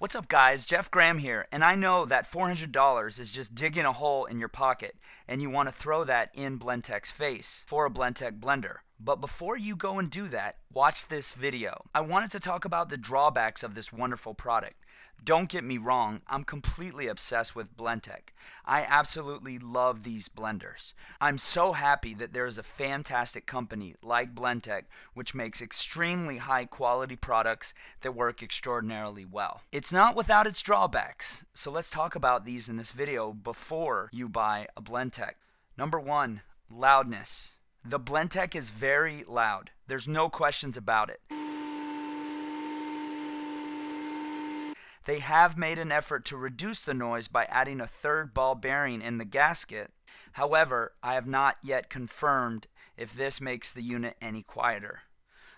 What's up, guys? Geoff Graham here, and I know that $400 is just digging a hole in your pocket, and you want to throw that in Blendtec's face for a Blendtec blender. But before you go and do that, watch this video. I wanted to talk about the drawbacks of this wonderful product. Don't get me wrong, I'm completely obsessed with Blendtec. I absolutely love these blenders. I'm so happy that there is a fantastic company like Blendtec which makes extremely high quality products that work extraordinarily well. It's not without its drawbacks, so let's talk about these in this video before you buy a Blendtec. Number one, loudness. The Blendtec is very loud. There's no questions about it. They have made an effort to reduce the noise by adding a third ball bearing in the gasket. However, I have not yet confirmed if this makes the unit any quieter.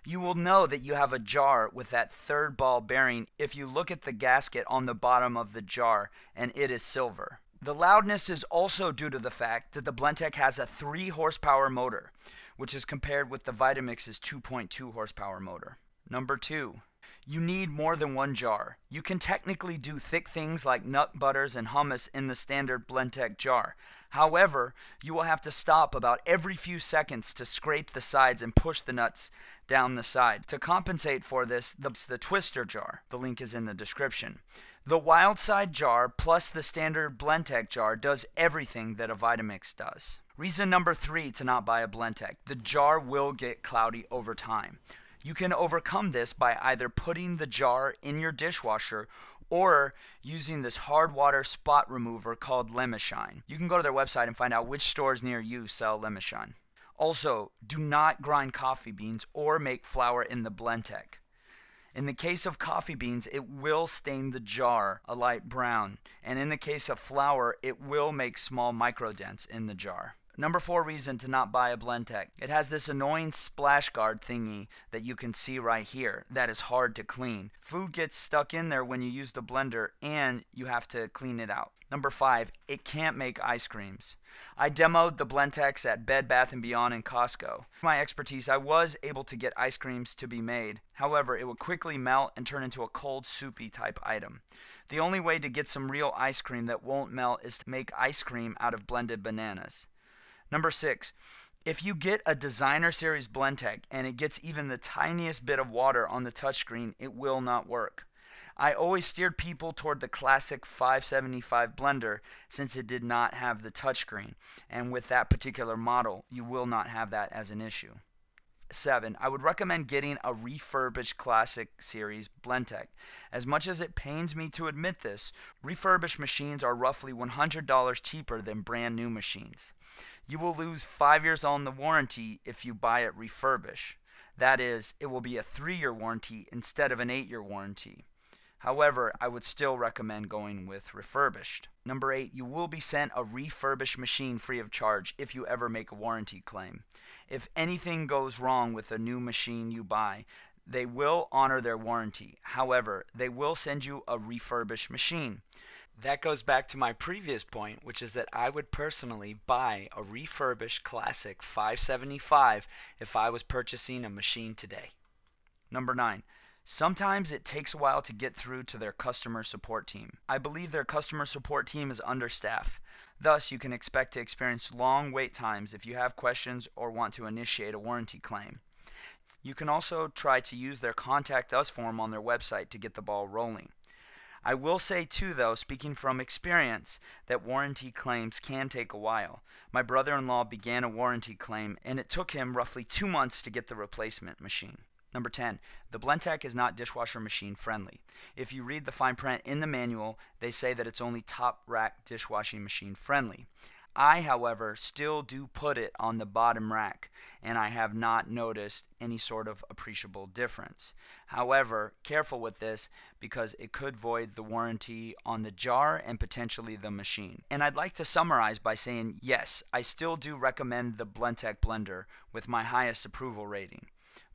You will know that you have a jar with that third ball bearing if you look at the gasket on the bottom of the jar and it is silver. The loudness is also due to the fact that the Blendtec has a 3 horsepower motor, which is compared with the Vitamix's 2.2 horsepower motor. Number 2. You need more than one jar. You can technically do thick things like nut butters and hummus in the standard Blendtec jar. However, you will have to stop about every few seconds to scrape the sides and push the nuts down the side. To compensate for this, the, the twister jar. The link is in the description. The WildSide jar plus the standard Blendtec jar does everything that a Vitamix does. Reason number three to not buy a Blendtec. The jar will get cloudy over time. You can overcome this by either putting the jar in your dishwasher or using this hard water spot remover called Lemishine. You can go to their website and find out which stores near you sell Lemishine. Also, do not grind coffee beans or make flour in the Blendtec. In the case of coffee beans, it will stain the jar a light brown, and in the case of flour, it will make small microdents in the jar. Number four reason to not buy a Blendtec. It has this annoying splash guard thingy that you can see right here that is hard to clean. Food gets stuck in there when you use the blender and you have to clean it out. Number five, it can't make ice creams. I demoed the Blendtecs at Bed Bath & Beyond and Costco. For my expertise, I was able to get ice creams to be made. However, it would quickly melt and turn into a cold soupy type item. The only way to get some real ice cream that won't melt is to make ice cream out of blended bananas. Number six, if you get a designer series Blendtec and it gets even the tiniest bit of water on the touchscreen, it will not work. I always steered people toward the classic 575 blender since it did not have the touchscreen, and with that particular model, you will not have that as an issue. 7. I would recommend getting a refurbished classic series Blendtec. As much as it pains me to admit this, refurbished machines are roughly $100 cheaper than brand new machines. You will lose 5 years on the warranty if you buy it refurbished. That is, it will be a 3 year warranty instead of an 8 year warranty. However, I would still recommend going with refurbished. Number eight, you will be sent a refurbished machine free of charge if you ever make a warranty claim. If anything goes wrong with a new machine you buy, they will honor their warranty. However, they will send you a refurbished machine. That goes back to my previous point, which is that I would personally buy a refurbished classic 575 if I was purchasing a machine today. Number nine, Sometimes it takes a while to get through to their customer support team. I believe their customer support team is understaffed. Thus, you can expect to experience long wait times if you have questions or want to initiate a warranty claim. You can also try to use their Contact Us form on their website to get the ball rolling. I will say, too, though, speaking from experience, that warranty claims can take a while. My brother in law began a warranty claim, and it took him roughly two months to get the replacement machine. Number 10, the Blendtec is not dishwasher machine friendly. If you read the fine print in the manual, they say that it's only top rack dishwashing machine friendly. I, however, still do put it on the bottom rack, and I have not noticed any sort of appreciable difference. However, careful with this because it could void the warranty on the jar and potentially the machine. And I'd like to summarize by saying yes, I still do recommend the Blendtec blender with my highest approval rating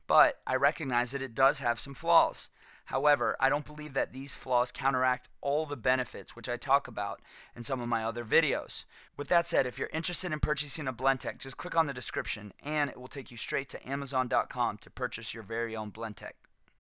but I recognize that it does have some flaws. However, I don't believe that these flaws counteract all the benefits which I talk about in some of my other videos. With that said, if you're interested in purchasing a Blendtec, just click on the description and it will take you straight to amazon.com to purchase your very own Blendtec.